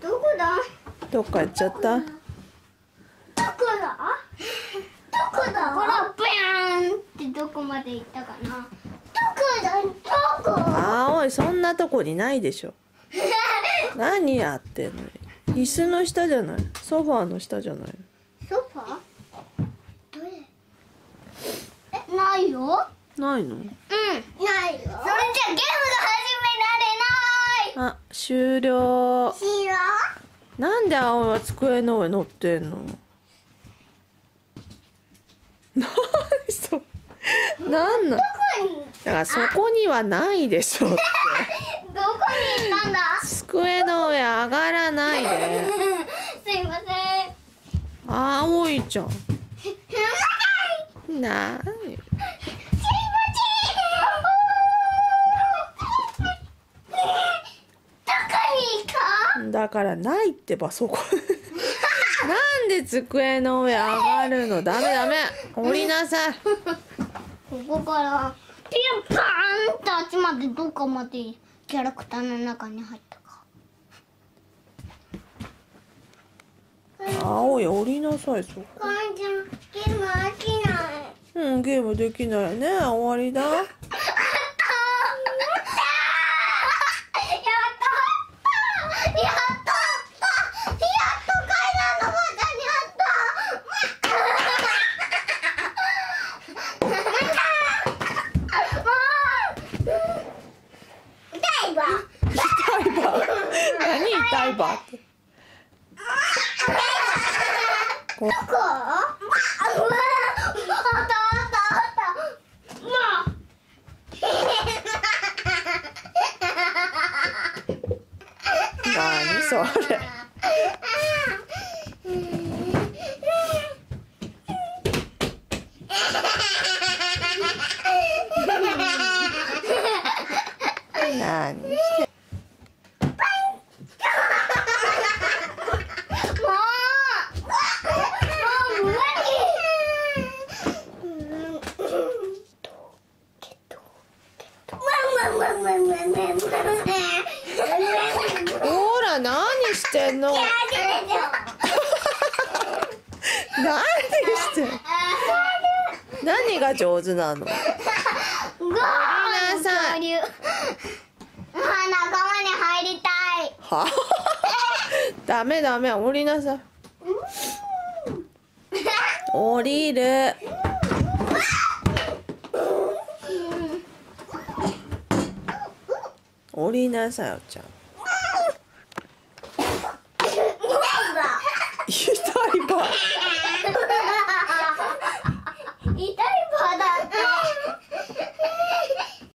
どこだ？どっか行っちゃった？どこだ？どこだ？ほらビャンってどこまで行ったかな？どこだ？どこ？あおいそんなとこにないでしょ。何やってんの？椅子の下じゃない？ソファーの下じゃないソファー？どれ？えないよ。ないの？うん。ないよ。それじゃゲームが始められない。あ終了。しろなんで葵は机の上乗ってんの？何そなんなん？だどこに？からそこにはないでしょって。どこに行ったんだ？机の上上がらないで。すいません。葵ちゃん。なだからないってばそこ。なんで机の上上がるの？ダメダメ。降りなさい。ここからピンパーンってあっちまでどこまでキャラクターの中に入ったか。葵降りなさいそこ。かんちゃんゲーム飽きない。うんゲームできないね終わりだやったやったやったやっと階段の中にあった痛いわ痛いば何痛いばってこどこあうわあったあったあったま何それ何してもうもう無理ほら何してんの。何してん何が上手なの。ゴーなさいい。仲間に入りたい。は？ダメダメ降りなさい。降りる。降りなさいおっちゃん Oh.